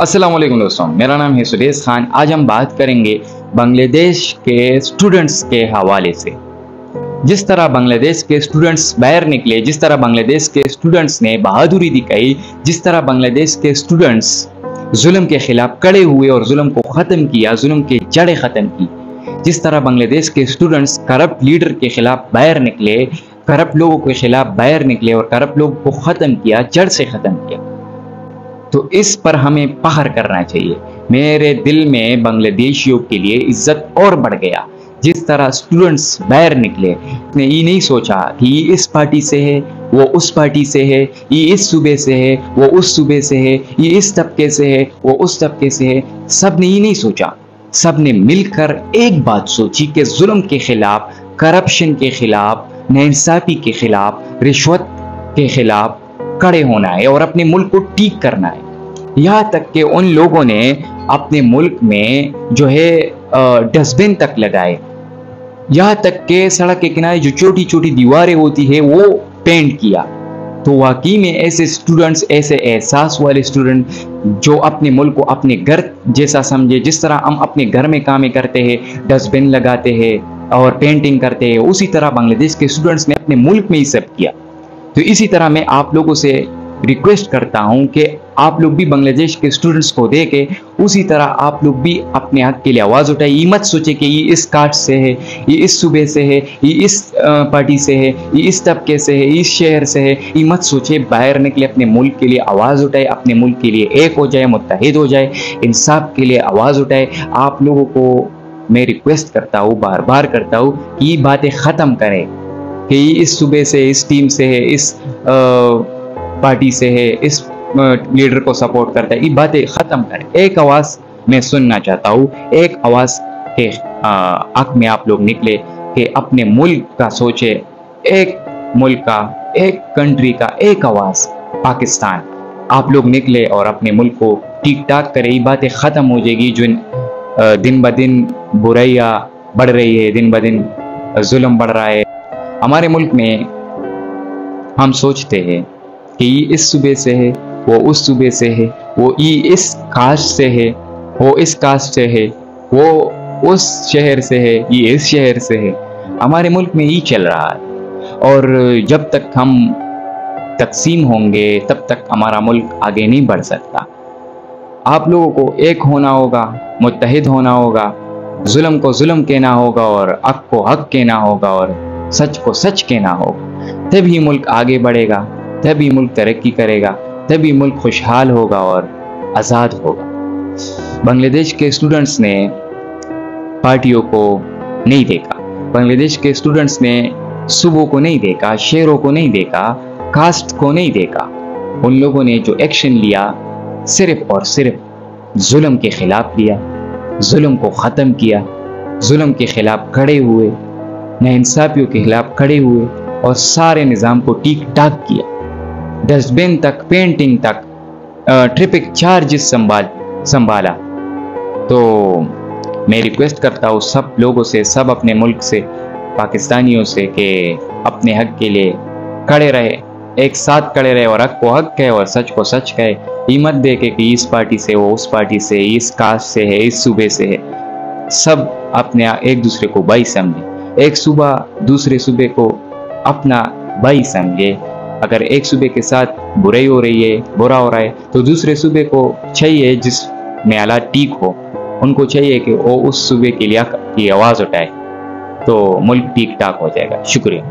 अस्सलाम वालेकुम दोस्तों, मेरा नाम है सुरेश खान। आज हम बात करेंगे बांग्लादेश के स्टूडेंट्स के हवाले से। जिस तरह बांग्लादेश के स्टूडेंट्स बाहर निकले, जिस तरह बांग्लादेश के स्टूडेंट्स ने बहादुरी दिखाई, जिस तरह बांग्लादेश के स्टूडेंट्स जुल्म के खिलाफ कड़े हुए और जुल्म को ख़त्म किया, जुल्म के जड़ें ख़त्म की। जिस तरह बांग्लादेश के स्टूडेंट्स करप्ट लीडर के खिलाफ बाहर निकले करप्ट लोगों के खिलाफ बाहर निकले और करप्ट लोगों को ख़त्म किया, जड़ से ख़त्म किया। तो इस पर हमें पहर करना चाहिए। मेरे दिल में बांग्लादेशियों के लिए इज़्ज़त और बढ़ गया। जिस तरह स्टूडेंट्स बाहर निकले ने ये नहीं सोचा कि ये इस पार्टी से है, वो उस पार्टी से है, ये इस सूबे से है, वो उस सूबे से है, ये इस तबके से है, वो उस तबके से है। सबने ये नहीं सोचा। सबने मिलकर एक बात सोची कि जुल्म के खिलाफ करप्शन के खिलाफ नाइंसाफ़ी के खिलाफ, रिश्वत के खिलाफ कड़े होना है और अपने मुल्क को ठीक करना है। यहाँ तक कि उन लोगों ने अपने मुल्क में जो है डस्टबिन तक लगाए। यहाँ तक के सड़क के किनारे जो छोटी छोटी दीवारें होती है, वो पेंट किया। तो वाकई में ऐसे स्टूडेंट्स ऐसे एहसास वाले स्टूडेंट जो अपने मुल्क को अपने घर जैसा समझे, जिस तरह हम अपने घर में कामें करते हैं, डस्टबिन लगाते हैं और पेंटिंग करते हैं, उसी तरह बांग्लादेश के स्टूडेंट्स ने अपने मुल्क में ही सब किया। तो इसी तरह मैं आप लोगों से रिक्वेस्ट करता हूँ कि आप लोग भी बांग्लादेश के स्टूडेंट्स को दे के उसी तरह आप लोग भी अपने हक के लिए आवाज़ उठाए। ये मत सोचे कि ये इस कास्ट से है, ये इस सूबे से है, ये इस पार्टी से है, ये इस तबके से है इस शहर से है। ये मत सोचे, बाहर निकले अपने मुल्क के लिए आवाज़ उठाए, अपने मुल्क के लिए एक हो जाए मुतहद हो जाए इंसाफ के लिए आवाज़ उठाए। आप लोगों को मैं रिक्वेस्ट करता हूँ बार बार करता हूँ कि ये बातें ख़त्म करें। कि इस सूबे से, इस टीम से है, इस पार्टी से है, इस लीडर को सपोर्ट करता है, ये बातें ख़त्म करें। एक आवाज़ मैं सुनना चाहता हूँ, एक आवाज़ के हक में आप लोग निकले कि अपने मुल्क का सोचे, एक मुल्क का, एक कंट्री का, एक आवाज़, पाकिस्तान। आप लोग निकले और अपने मुल्क को ठीक ठाक करें, ये बातें ख़त्म हो जाएगी, जो दिन ब दिन बुराइयाँ बढ़ रही है, दिन ब दिन जुल्म बढ़ रहा है। हमारे मुल्क में हम सोचते हैं कि ये इस सूबे से है, वो उस सूबे से है, वो ये इस कास्ट से है, वो इस कास्ट से है, वो उस शहर से है, ये इस शहर से है। हमारे मुल्क में ये चल रहा है। और जब तक हम तकसीम होंगे, तब तक हमारा मुल्क आगे नहीं बढ़ सकता। आप लोगों को एक होना होगा मुतहद होना होगा, जुल्म को जुल्म कहना होगा और हक को हक कहना होगा और सच को सच कहना होगा। तभी मुल्क आगे बढ़ेगा, तभी मुल्क तरक्की करेगा, तभी मुल्क खुशहाल होगा और आज़ाद होगा। बांग्लादेश के स्टूडेंट्स ने पार्टियों को नहीं देखा। बांग्लादेश के स्टूडेंट्स ने सुबह को नहीं देखा शेरों को नहीं देखा कास्ट को नहीं देखा। उन लोगों ने जो एक्शन लिया, सिर्फ़ और सिर्फ़ जुल्म के खिलाफ लिया, जुल्म को ख़त्म किया, जुल्म के खिलाफ खड़े हुए। नाइंसाफियों के खिलाफ खड़े हुए और सारे निज़ाम को ठीक ठाक किया। डस्टबिन तक, पेंटिंग तक ट्रिपिक चार्जेस संभाल, संभाला। तो मैं रिक्वेस्ट करता हूँ सब लोगों से, सब अपने मुल्क से, पाकिस्तानियों से कि अपने हक के लिए खड़े रहे, एक साथ खड़े रहे और हक को हक कहे और सच को सच कहे। हिम्मत दे के कि इस पार्टी से वो उस पार्टी से, इस कास्ट से है, इस सूबे से है। सब अपने एक दूसरे को भाई समझे। एक सुबह दूसरे सूबे को अपना भाई समझे अगर एक सूबे के साथ बुराई हो रही है, बुरा हो रहा है तो दूसरे सूबे को चाहिए जिस में हालात ठीक हो, उनको चाहिए कि वो उस सूबे के लिए की आवाज़ उठाए। तो मुल्क ठीक ठाक हो जाएगा। शुक्रिया।